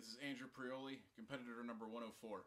This is Andrew Prioli, competitor number 104.